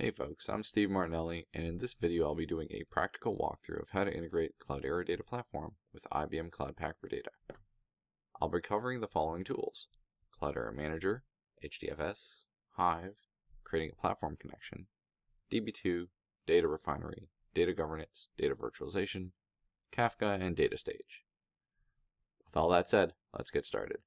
Hey folks, I'm Steve Martinelli, and in this video I'll be doing a practical walkthrough of how to integrate Cloudera Data Platform with IBM Cloud Pak for Data. I'll be covering the following tools, Cloudera Manager, HDFS, Hive, creating a platform connection, DB2, Data Refinery, Data Governance, Data Virtualization, Kafka, and Data Stage. With all that said, let's get started.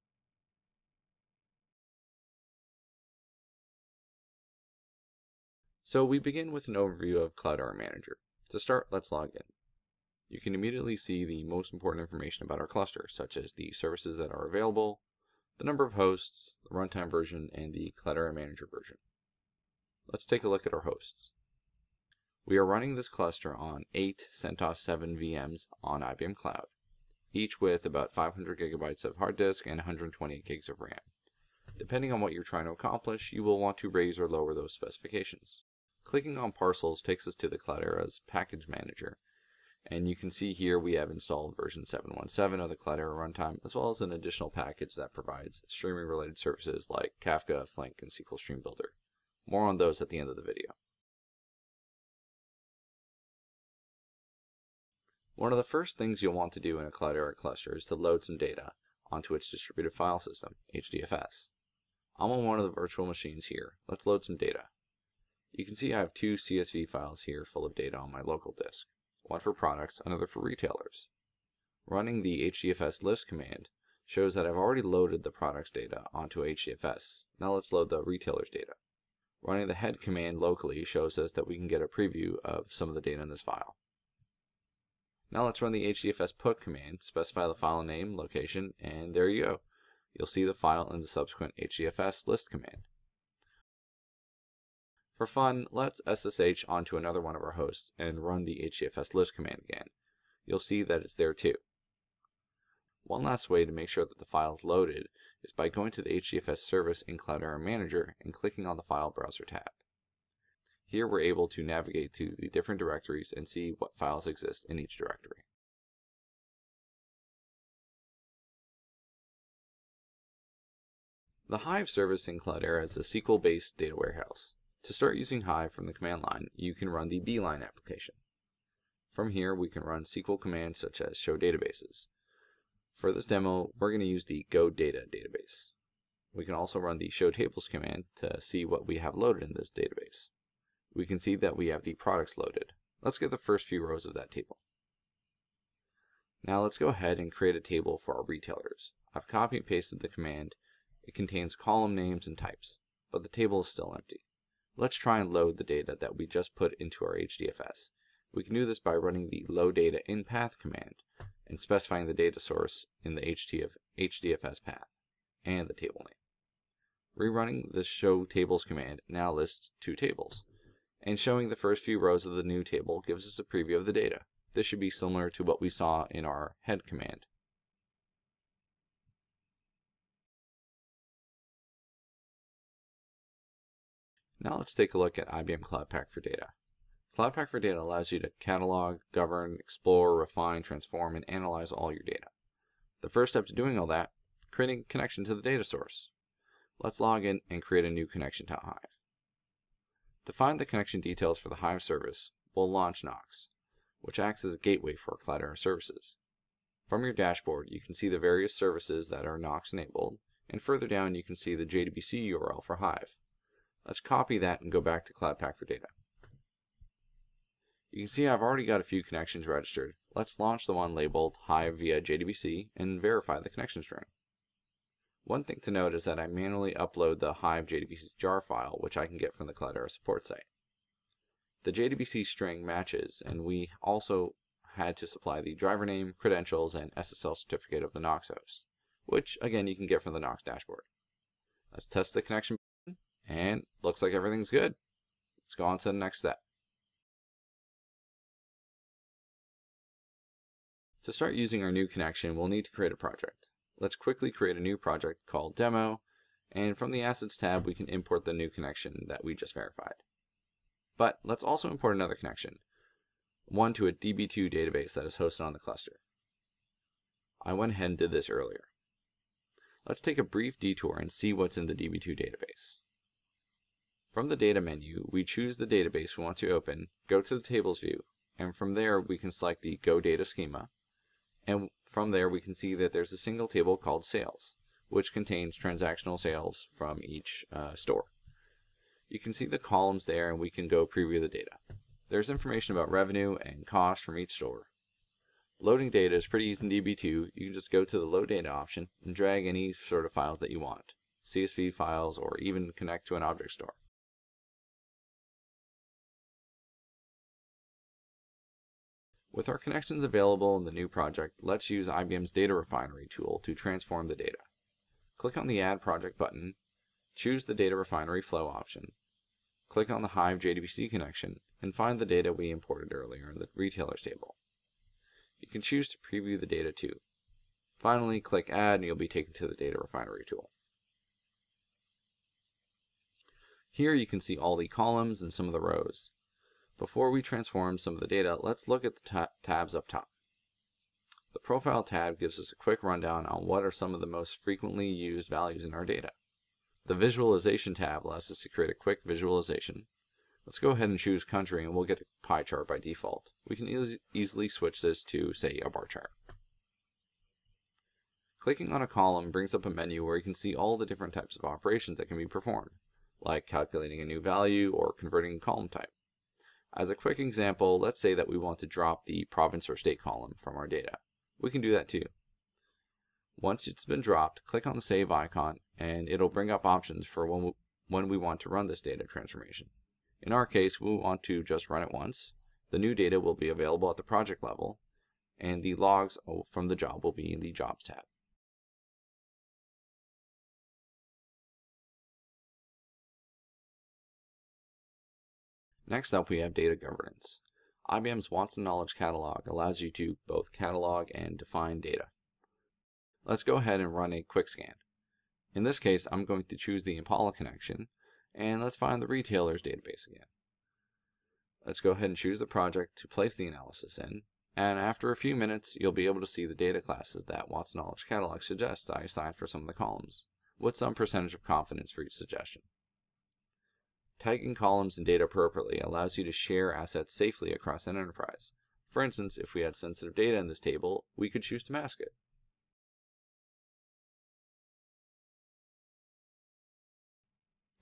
So we begin with an overview of Cloudera Manager. To start, let's log in. You can immediately see the most important information about our cluster, such as the services that are available, the number of hosts, the runtime version, and the Cloudera Manager version. Let's take a look at our hosts. We are running this cluster on 8 CentOS 7 VMs on IBM Cloud, each with about 500 gigabytes of hard disk and 128 gigs of RAM. Depending on what you're trying to accomplish, you will want to raise or lower those specifications. Clicking on parcels takes us to the Cloudera's package manager. And you can see here we have installed version 717 of the Cloudera runtime, as well as an additional package that provides streaming related services like Kafka, Flink, and SQL Stream Builder. More on those at the end of the video. One of the first things you'll want to do in a Cloudera cluster is to load some data onto its distributed file system, HDFS. I'm on one of the virtual machines here. Let's load some data. You can see I have two CSV files here full of data on my local disk, one for products, another for retailers. Running the HDFS list command shows that I've already loaded the products data onto HDFS. Now let's load the retailers data. Running the head command locally shows us that we can get a preview of some of the data in this file. Now let's run the HDFS put command, specify the file name, location, and there you go. You'll see the file in the subsequent HDFS list command. For fun, let's SSH onto another one of our hosts and run the HDFS list command again. You'll see that it's there too. One last way to make sure that the file is loaded is by going to the HDFS service in Cloud Cloudera Manager and clicking on the File Browser tab. Here we're able to navigate to the different directories and see what files exist in each directory. The Hive service in Cloudera is a SQL-based data warehouse. To start using Hive from the command line, you can run the beeline application. From here, we can run SQL commands such as show databases. For this demo, we're going to use the Go Data database. We can also run the show tables command to see what we have loaded in this database. We can see that we have the products loaded. Let's get the first few rows of that table. Now let's go ahead and create a table for our retailers. I've copy and pasted the command. It contains column names and types, but the table is still empty. Let's try and load the data that we just put into our HDFS. We can do this by running the load data in path command and specifying the data source in the HDFS path and the table name. Rerunning the show tables command now lists two tables, and showing the first few rows of the new table gives us a preview of the data. This should be similar to what we saw in our head command. Now let's take a look at IBM Cloud Pak for Data. Cloud Pak for Data allows you to catalog, govern, explore, refine, transform, and analyze all your data. The first step to doing all that, creating a connection to the data source. Let's log in and create a new connection to Hive. To find the connection details for the Hive service, we'll launch Knox, which acts as a gateway for Cloud Cloudera services. From your dashboard, you can see the various services that are Knox enabled, and further down you can see the JDBC URL for Hive. Let's copy that and go back to Cloud Pak for Data. You can see I've already got a few connections registered. Let's launch the one labeled Hive via JDBC and verify the connection string. One thing to note is that I manually upload the Hive JDBC jar file, which I can get from the Cloudera support site. The JDBC string matches, and we also had to supply the driver name, credentials, and SSL certificate of the Knox host, which again you can get from the Knox dashboard. Let's test the connection and looks like everything's good. Let's go on to the next step. To start using our new connection, we'll need to create a project. Let's quickly create a new project called Demo, and from the Assets tab, we can import the new connection that we just verified. But let's also import another connection, one to a DB2 database that is hosted on the cluster. I went ahead and did this earlier. Let's take a brief detour and see what's in the DB2 database. From the data menu, we choose the database we want to open, go to the tables view, and from there we can select the Go Data Schema. And from there we can see that there's a single table called Sales, which contains transactional sales from each uh, store. You can see the columns there and we can go preview the data. There's information about revenue and cost from each store. Loading data is pretty easy in DB2. You can just go to the Load Data option and drag any sort of files that you want, CSV files or even connect to an object store. With our connections available in the new project, let's use IBM's Data Refinery tool to transform the data. Click on the Add Project button, choose the Data Refinery Flow option, click on the Hive JDBC connection, and find the data we imported earlier in the retailers table. You can choose to preview the data too. Finally, click Add and you'll be taken to the Data Refinery tool. Here you can see all the columns and some of the rows. Before we transform some of the data, let's look at the tabs up top. The Profile tab gives us a quick rundown on what are some of the most frequently used values in our data. The Visualization tab allows us to create a quick visualization. Let's go ahead and choose country and we'll get a pie chart by default. We can e easily switch this to, say, a bar chart. Clicking on a column brings up a menu where you can see all the different types of operations that can be performed, like calculating a new value or converting column type. As a quick example, let's say that we want to drop the province or state column from our data. We can do that too. Once it's been dropped, click on the save icon and it'll bring up options for when we, when we want to run this data transformation. In our case, we want to just run it once. The new data will be available at the project level and the logs from the job will be in the Jobs tab. Next up, we have data governance. IBM's Watson Knowledge Catalog allows you to both catalog and define data. Let's go ahead and run a quick scan. In this case, I'm going to choose the Impala connection, and let's find the retailers database again. Let's go ahead and choose the project to place the analysis in, and after a few minutes, you'll be able to see the data classes that Watson Knowledge Catalog suggests I assign for some of the columns, with some percentage of confidence for each suggestion. Tagging columns and data appropriately allows you to share assets safely across an enterprise. For instance, if we had sensitive data in this table, we could choose to mask it.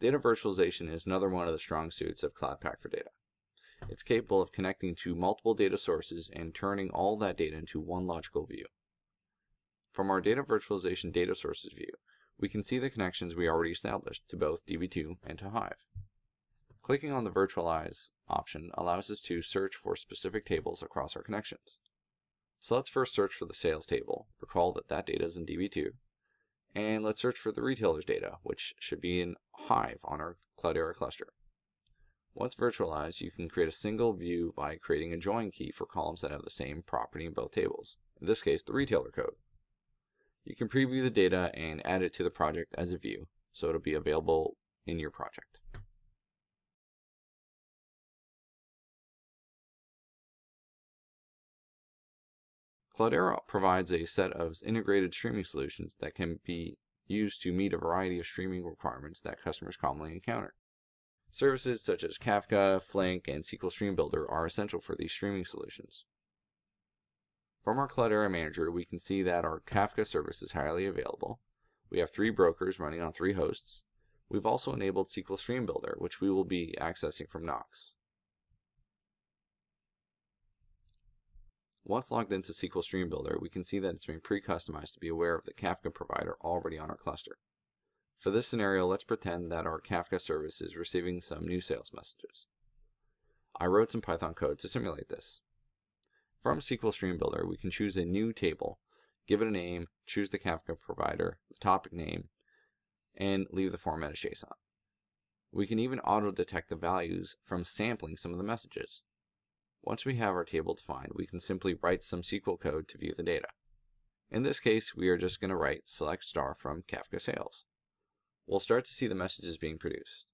Data virtualization is another one of the strong suits of Cloud Pak for Data. It's capable of connecting to multiple data sources and turning all that data into one logical view. From our data virtualization data sources view, we can see the connections we already established to both DB2 and to Hive. Clicking on the Virtualize option allows us to search for specific tables across our connections. So let's first search for the sales table. Recall that that data is in DB2. And let's search for the retailers data, which should be in Hive on our Cloudera cluster. Once virtualized, you can create a single view by creating a join key for columns that have the same property in both tables, in this case the retailer code. You can preview the data and add it to the project as a view, so it'll be available in your project. Cloudera provides a set of integrated streaming solutions that can be used to meet a variety of streaming requirements that customers commonly encounter. Services such as Kafka, Flink, and SQL Stream Builder are essential for these streaming solutions. From our Cloudera Manager, we can see that our Kafka service is highly available. We have three brokers running on three hosts. We've also enabled SQL Stream Builder, which we will be accessing from Knox. Once logged into SQL Stream Builder, we can see that it's been pre-customized to be aware of the Kafka provider already on our cluster. For this scenario, let's pretend that our Kafka service is receiving some new sales messages. I wrote some Python code to simulate this. From SQL Stream Builder, we can choose a new table, give it a name, choose the Kafka provider, the topic name, and leave the format as JSON. We can even auto-detect the values from sampling some of the messages. Once we have our table defined, we can simply write some SQL code to view the data. In this case, we are just going to write select star from Kafka sales. We'll start to see the messages being produced.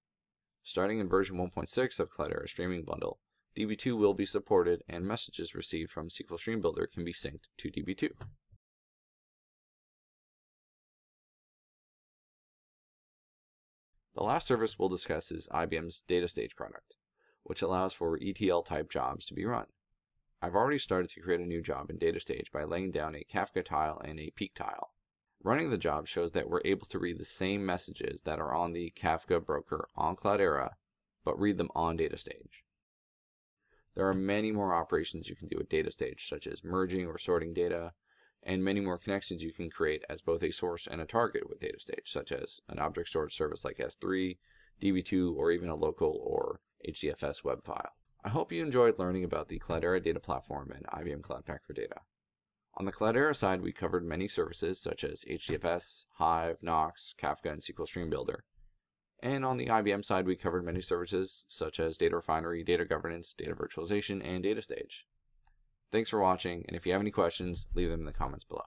Starting in version 1.6 of Cloudera Streaming Bundle, DB2 will be supported and messages received from SQL Stream Builder can be synced to DB2. The last service we'll discuss is IBM's DataStage product, which allows for ETL type jobs to be run. I've already started to create a new job in DataStage by laying down a Kafka tile and a Peek tile. Running the job shows that we're able to read the same messages that are on the Kafka broker on Cloudera, but read them on DataStage. There are many more operations you can do with DataStage, such as merging or sorting data, and many more connections you can create as both a source and a target with DataStage, such as an object storage service like S3, DB2, or even a local or HDFS web file. I hope you enjoyed learning about the Cloudera Data Platform and IBM Cloud Pak for Data. On the Cloudera side, we covered many services such as HDFS, Hive, Knox, Kafka, and SQL Stream Builder. And on the IBM side, we covered many services such as Data Refinery, Data Governance, Data Virtualization, and DataStage. Thanks for watching, and if you have any questions, leave them in the comments below.